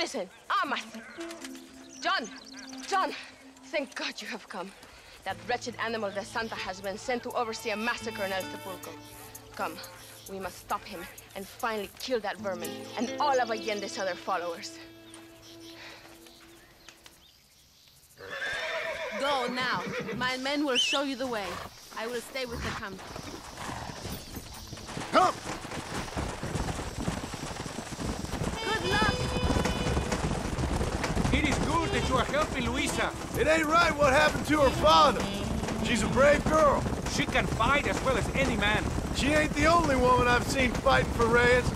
Is it? Amas! John! John! Thank God you have come. That wretched animal de Santa has been sent to oversee a massacre in El Sepulcro. Come, we must stop him and finally kill that vermin and all of Allende's other followers. Go now. My men will show you the way. I will stay with the camp. Come! Good luck! It is good that you are helping Luisa. It ain't right what happened to her father. She's a brave girl. She can fight as well as any man. She ain't the only woman I've seen fighting for Reyes.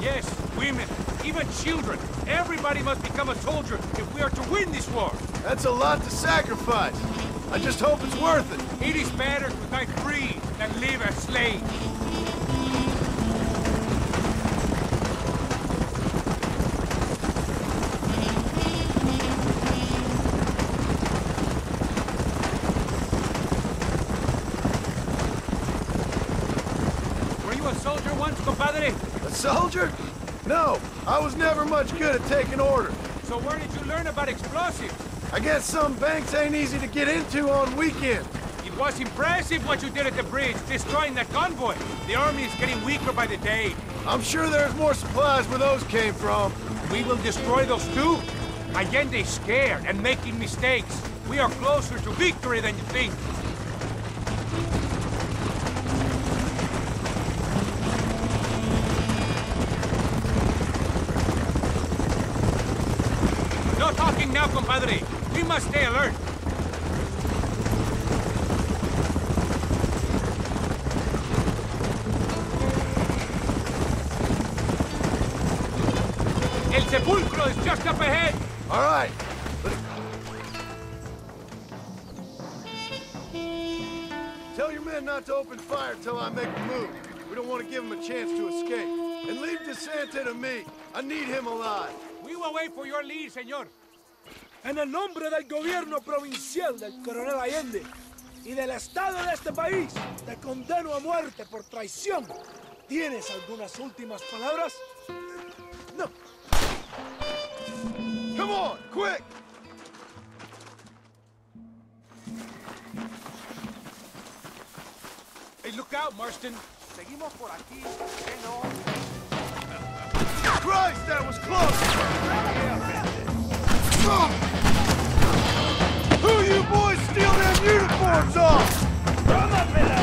Yes, women, even children. Everybody must become a soldier if we are to win this war. That's a lot to sacrifice. I just hope it's worth it. It is better to die free than live a slave. Soldier? No, I was never much good at taking orders. So where did you learn about explosives? I guess some banks ain't easy to get into on weekends. It was impressive what you did at the bridge, destroying that convoy. The army is getting weaker by the day. I'm sure there's more supplies where those came from. We will destroy those too. Allende is scared and making mistakes. We are closer to victory than you think. Now, compadre. We must stay alert. El sepulcro is just up ahead. All right. Tell your men not to open fire till I make a move. We don't want to give them a chance to escape. And leave De Santa to me. I need him alive. We will wait for your lead, señor. En el nombre del gobierno provincial del coronel Allende y del Estado de este país, te condeno a muerte por traición. ¿Tienes algunas últimas palabras? No. Come on, quick! Hey, look out, Marston. Seguimos por aquí. Que no. Christ, that was close! Who you boys steal them uniforms off? ¡Ese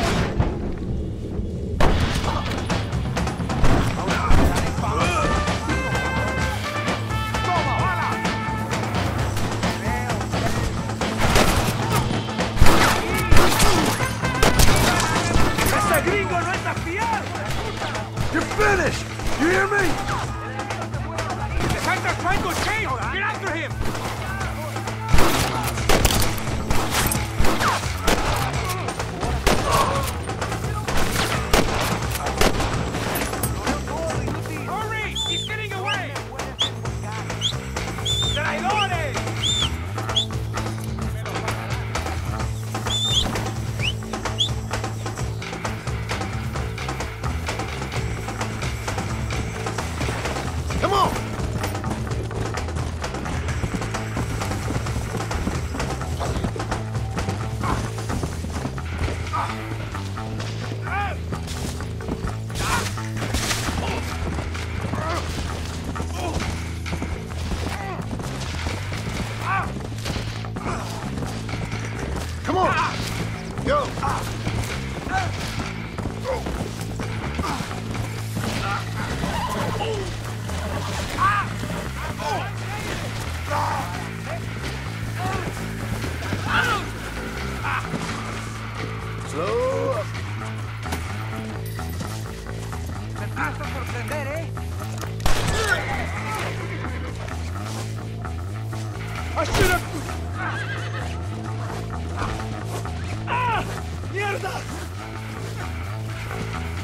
mierda!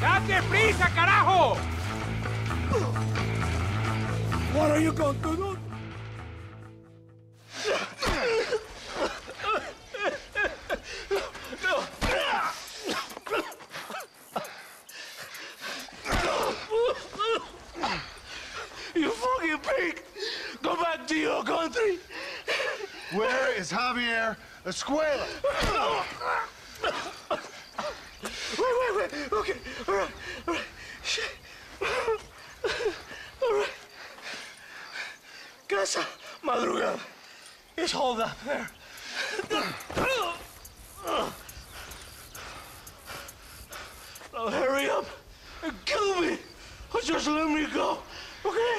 ¡Date prisa, carajo! What are you going to do? You fucking pig! Go back to your country! Where is Javier Escuela? Kill me. Or just let me go, okay?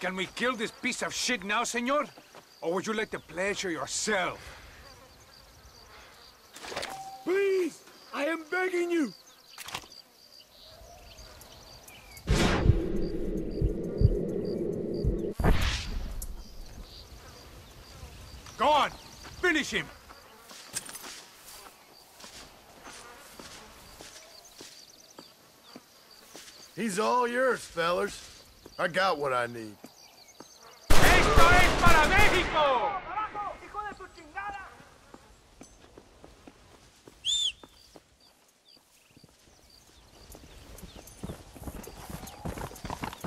Can we kill this piece of shit now, senor? Or would you like the pleasure yourself? Please, I am begging you. Go on! Finish him! He's all yours, fellers. I got what I need. ¡Esto es para México!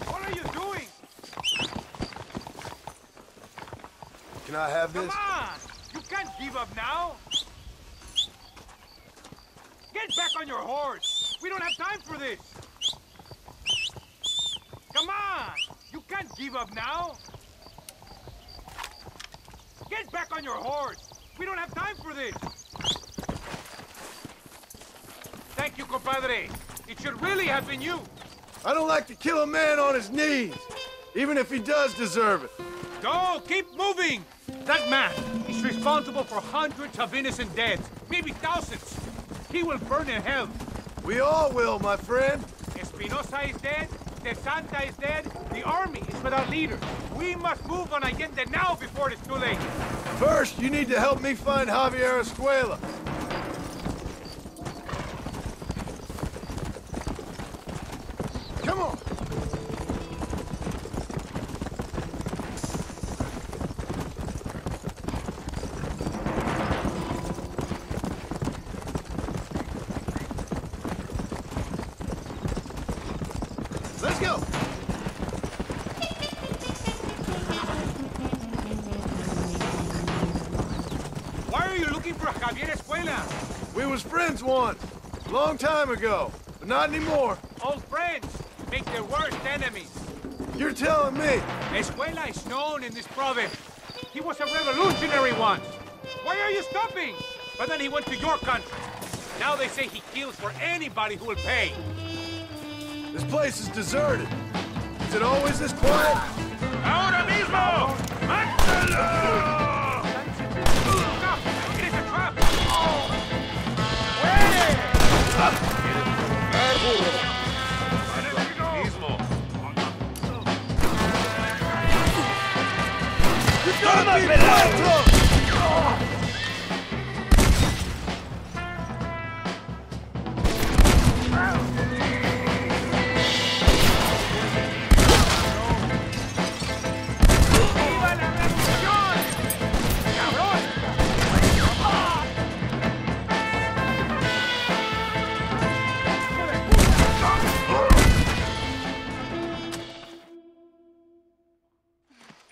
What are you doing? Can I have Come this? on! You can't give up now! Get back on your horse! We don't have time for this! Come on! You can't give up now! Get back on your horse! We don't have time for this! Thank you, compadre! It should really have been you! I don't like to kill a man on his knees, even if he does deserve it. Go! Keep moving! That man is responsible for hundreds of innocent deaths, maybe thousands. He will burn in hell. We all will, my friend. Espinosa is dead, De Santa is dead, the army is without leaders. We must move on Allende now before it's too late. First, you need to help me find Javier Escuela. Time ago, but not anymore. Old friends make their worst enemies. You're telling me. Escuela is known in this province. He was a revolutionary once. Why are you stopping? But then he went to your country. Now they say he kills for anybody who will pay. This place is deserted. Is it always this quiet? ¡Ahora mismo! ¡Mátalo! Stop! It is a trap! Oh. ¡Viva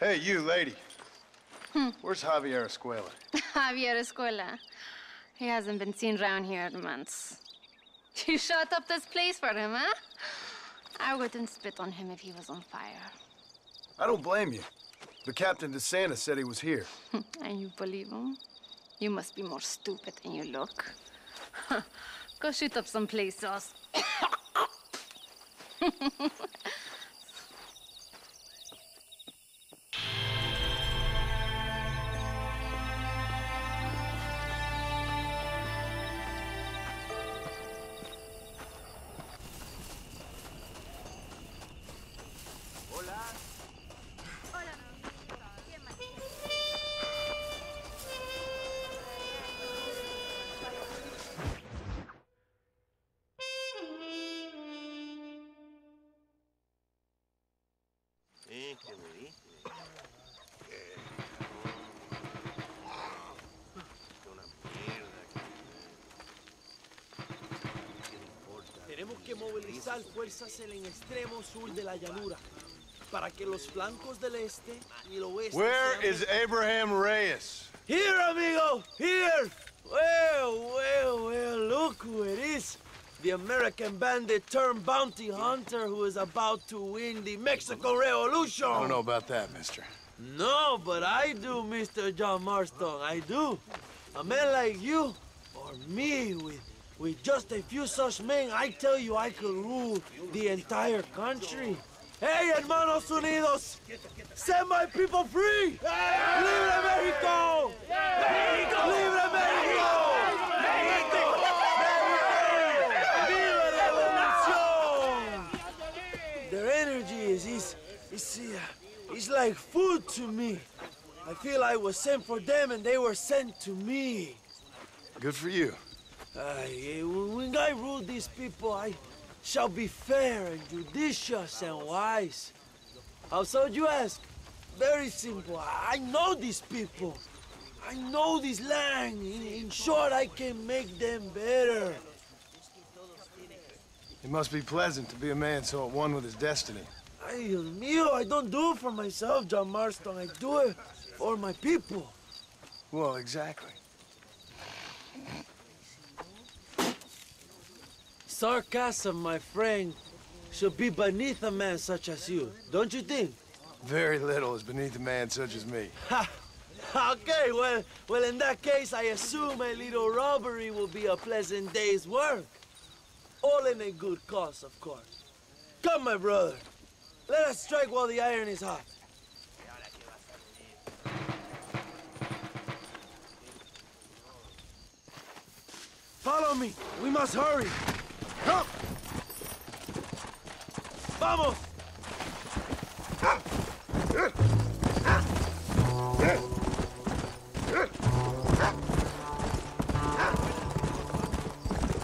Hey, you lady. Hmm. Where's Javier Escuela? Javier Escuela. He hasn't been seen around here in months. You shut up this place for him, huh? I wouldn't spit on him if he was on fire. I don't blame you. The Captain De Santa said he was here. And you believe him? You must be more stupid than you look. Go shoot up someplace else. Movilizar fuerzas en el extremo sur de la llanura. para que los flancos del este y el oeste Where is Abraham Reyes? Here, amigo! Here! Well, well, well, look who it is. The American bandit turned bounty hunter who is about to win the Mexican Revolution. I don't know about that, mister. No, but I do, Mr. John Marston. I do. A man like you, or me, with, with just a few such men, I tell you I could rule the entire country. Hey, hermanos unidos! Set my people free! Libre Mexico! Mexico! Libre Mexico! Mexico! Viva Revolución! Their energy is, is, is, uh, is like food to me. I feel I was sent for them and they were sent to me. Good for you. Eh, when I rule these people, I shall be fair and judicious and wise. How so, you ask? Very simple. I know these people. I know this land. In, in short, I can make them better. It must be pleasant to be a man so at one with his destiny. Ay, Dios mío, I don't do it for myself, John Marston. I do it for my people. Well, exactly. Sarcasm, my friend, should be beneath a man such as you, don't you think? Very little is beneath a man such as me. Ha! Okay, well, well, in that case, I assume a little robbery will be a pleasant day's work. All in a good cause, of course. Come, my brother. Let us strike while the iron is hot. Follow me. We must hurry. Vamos.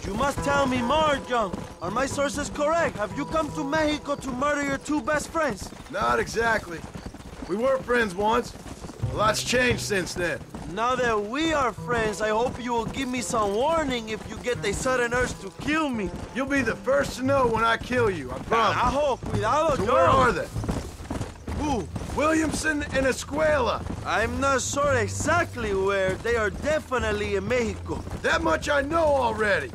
You must tell me more, John. Are my sources correct? Have you come to Mexico to murder your two best friends? Not exactly. We were friends once. A lot's changed since then. Now that we are friends, I hope you will give me some warning if you get a sudden urge to kill me. You'll be the first to know when I kill you, I promise. Ajo, cuidado, So John. where are they? Who? Williamson and Escuela. I'm not sure exactly where. They are definitely in Mexico. That much I know already.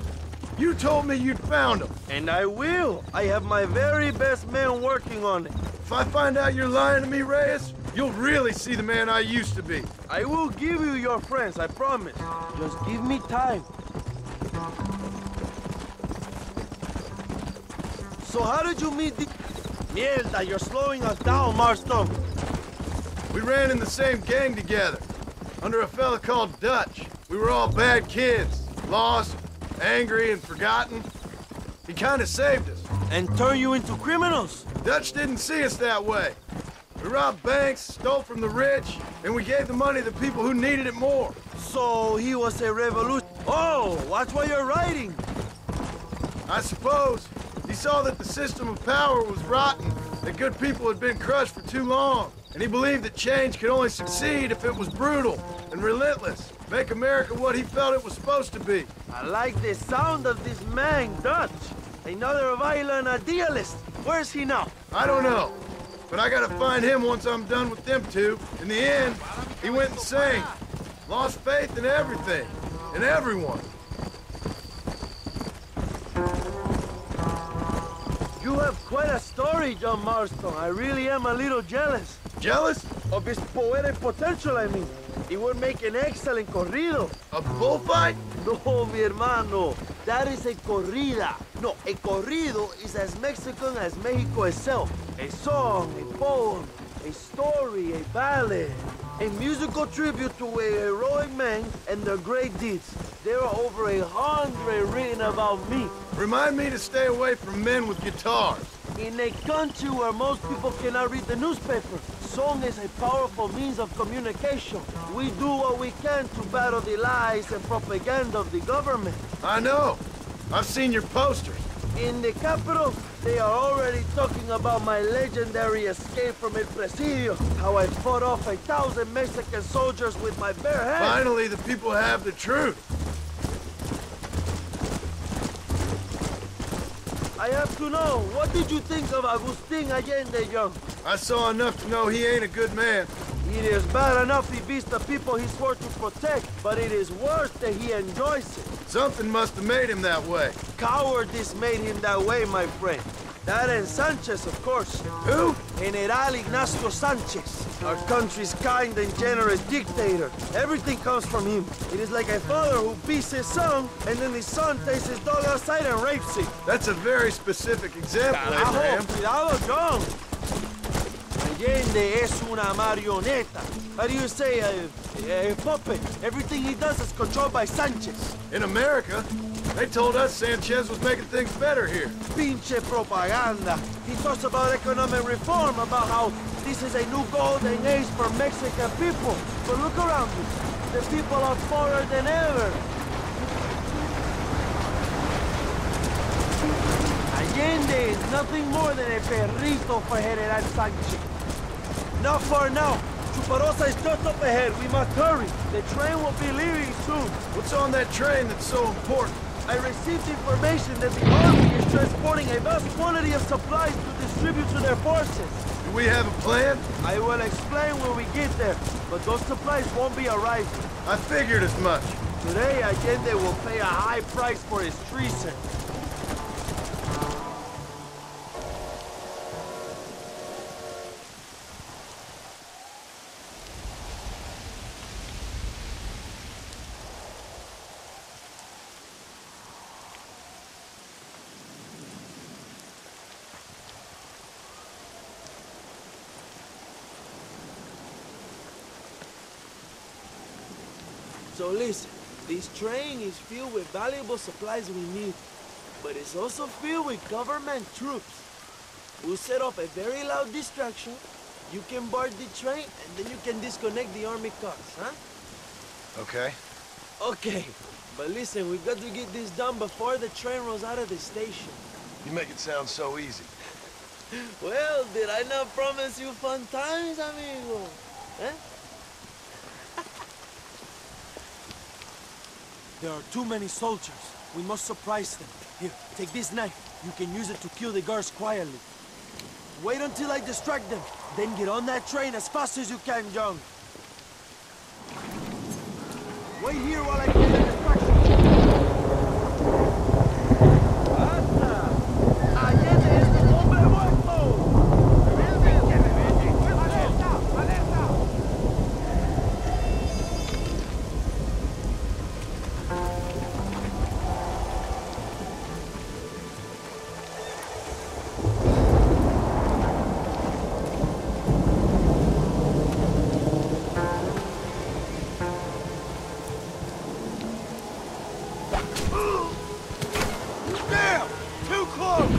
You told me you'd found them. And I will. I have my very best men working on it. If I find out you're lying to me, Reyes, you'll really see the man I used to be. I will give you your friends, I promise. Just give me time. So how did you meet the... Mierda, you're slowing us down, Marston. We ran in the same gang together, under a fella called Dutch. We were all bad kids, lost, angry, and forgotten. He kind of saved us. And turn you into criminals. Dutch didn't see us that way. We robbed banks, stole from the rich, and we gave the money to people who needed it more. So he was a revolution. Oh, watch what you're writing. I suppose he saw that the system of power was rotten, that good people had been crushed for too long, and he believed that change could only succeed if it was brutal and relentless, make America what he felt it was supposed to be. I like the sound of this man, Dutch. Another violent idealist. Where's he now? I don't know, but I gotta find him once I'm done with them two. In the end, he went insane, lost faith in everything, In everyone. You have quite a story, John Marston. I really am a little jealous. Jealous? Of his poetic potential, I mean. He would make an excellent corrido. A bullfight? No, mi hermano. That is a corrida. No, a corrido is as Mexican as Mexico itself. A song, a poem, a story, a ballad. A musical tribute to a heroic man and their great deeds. There are over a hundred written about me. Remind me to stay away from men with guitars. In a country where most people cannot read the newspaper, song is a powerful means of communication. We do what we can to battle the lies and propaganda of the government. I know. I've seen your posters. In the capital, they are already talking about my legendary escape from El Presidio, how I fought off a thousand Mexican soldiers with my bare hands. Finally, the people have the truth. I have to know, what did you think of Agustin Allende, young? I saw enough to know he ain't a good man. It is bad enough he beats the people he swore to protect, but it is worse that he enjoys it. Something must have made him that way. Cowardice made him that way, my friend. That and Sanchez, of course. Who? General Ignacio Sanchez, our country's kind and generous dictator. Everything comes from him. It is like a father who beats his son, and then his son takes his dog outside and rapes it. That's a very specific example, Abraham. cuidado, John. Allende es una marioneta. How do you say, a, a puppet? Everything he does is controlled by Sanchez. In America, they told us Sanchez was making things better here. Pinche propaganda. He talks about economic reform, about how this is a new golden age for Mexican people. But look around you. The people are poorer than ever. Allende is nothing more than a perrito for General Sanchez. Not far now. Chuparosa is just up ahead. We must hurry. The train will be leaving soon. What's on that train that's so important? I received information that the army is transporting a vast quantity of supplies to distribute to their forces. Do we have a plan? I will explain when we get there, but those supplies won't be arriving. I figured as much. Today, Allende will pay a high price for his treason. So listen, this train is filled with valuable supplies we need, but it's also filled with government troops. We'll set up a very loud distraction. You can board the train, and then you can disconnect the army cars, huh? Okay. Okay, but listen, we've got to get this done before the train rolls out of the station. You make it sound so easy. Well, did I not promise you fun times, amigo? Eh? There are too many soldiers. We must surprise them. Here, take this knife. You can use it to kill the guards quietly. Wait until I distract them. Then get on that train as fast as you can, John. Wait here while I Damn! Too close!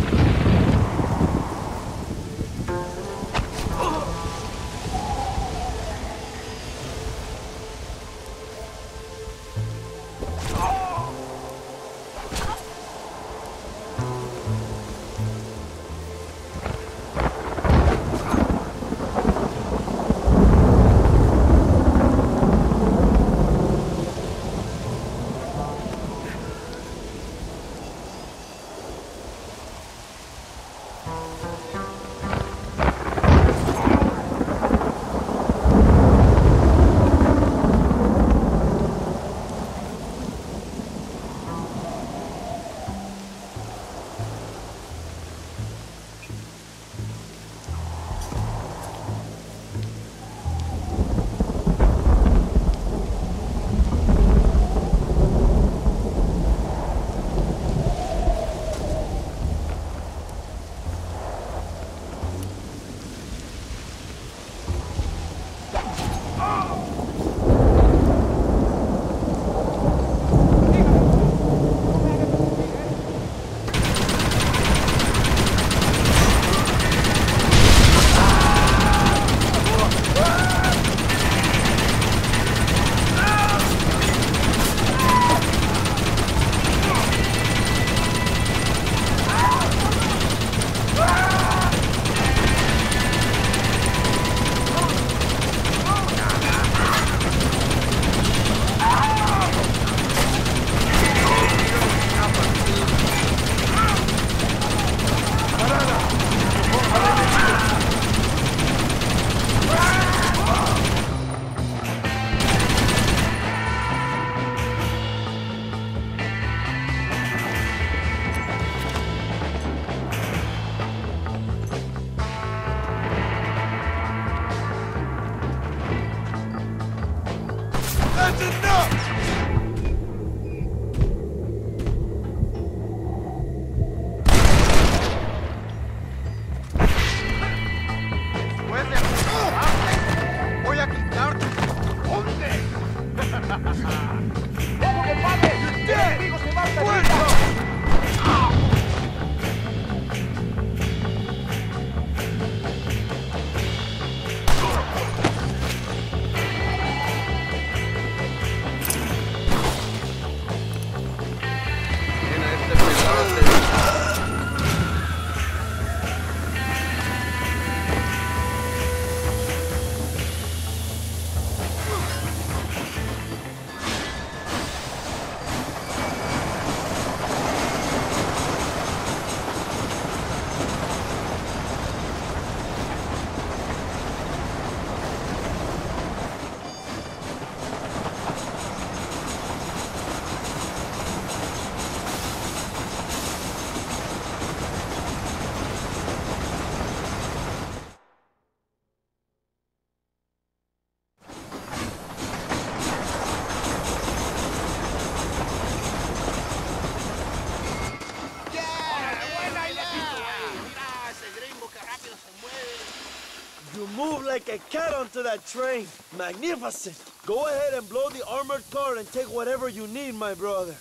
A cat onto that train. Magnificent. Go ahead and blow the armored car and take whatever you need, my brother.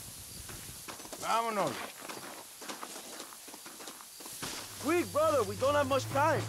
Vámonos. Quick, brother, we don't have much time.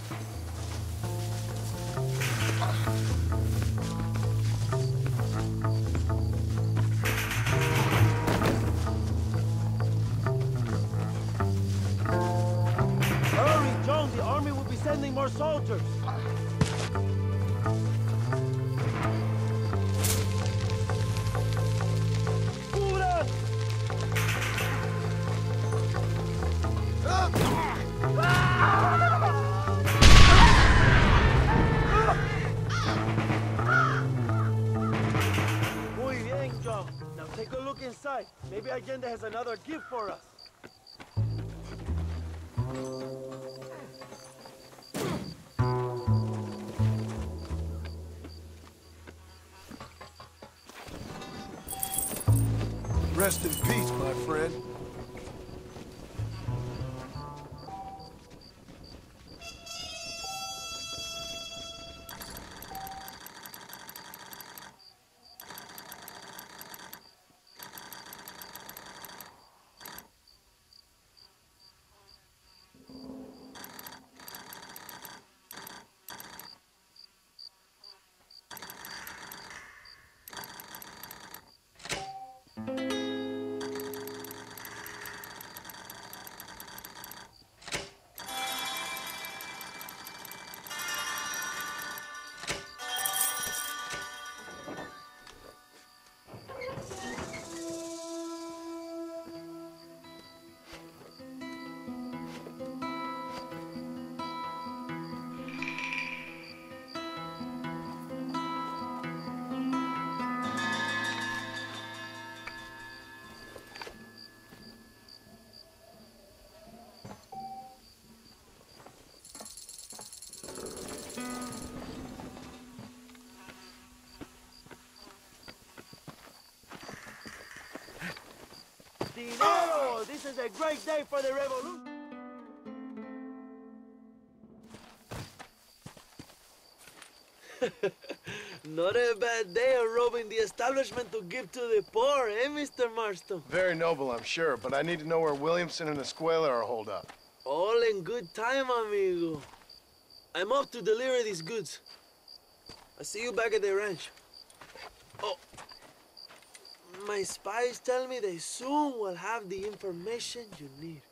In peace, my friend. Dinero! This is a great day for the revolution. Not a bad day of robbing the establishment to give to the poor, eh, Mr. Marston? Very noble, I'm sure, but I need to know where Williamson and Escuela are holed up. All in good time, amigo. I'm off to deliver these goods. I'll see you back at the ranch. Oh, my spies tell me they soon will have the information you need.